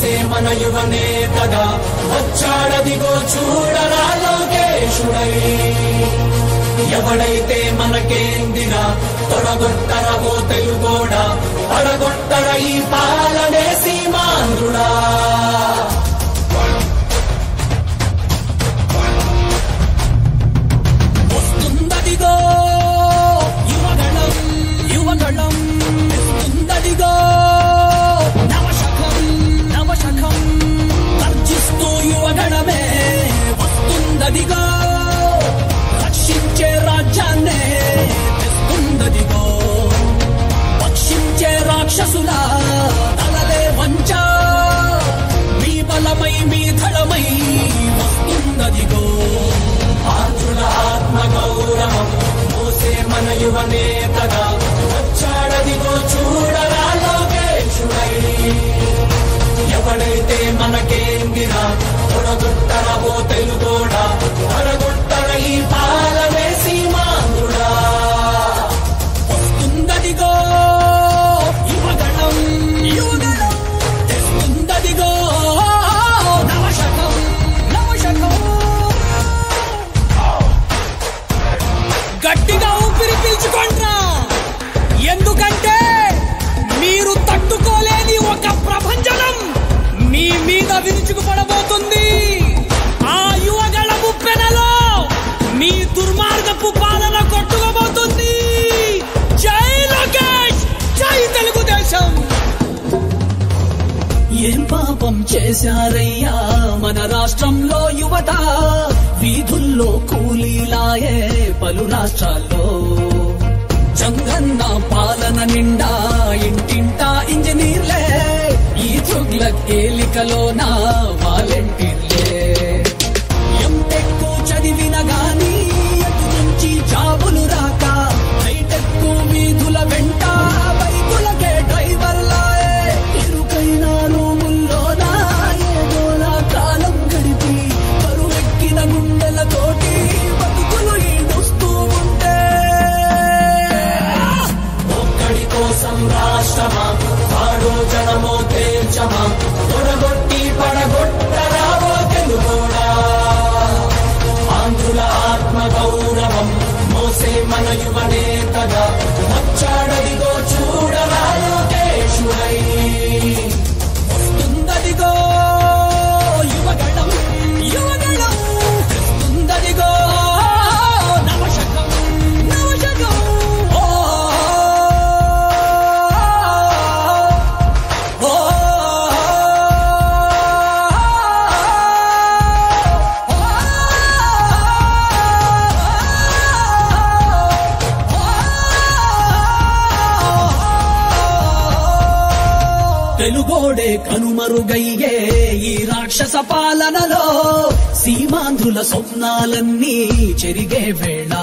మోసే మన యువనే కదా వచ్చాడదిగో చూడరా లోకేశుడై. ఎవడైతే మనకేందిన తొడగొట్టర ఓ తెలుగోడా పడగొట్టర ఈ పాలనే సీమాంధ్రుడా. చేశారయ్యా. మన రాష్ట్రంలో యువత వీధుల్లో కూలీలాయే పలు రాష్ట్రాల్లో. జంగన్న పాలన నిండా ఇంటింటా ఇంజనీర్లే. ఈ చుగ్లక్ ఏలికలోనా వెలుగోడే కనుమరుగయ్యే ఈ రాక్షస పాలనలో సీమాంధ్రుల స్వప్నాలన్నీ చెరిగే వేళ.